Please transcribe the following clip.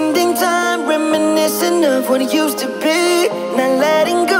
Spending time reminiscing of what it used to be, not letting go.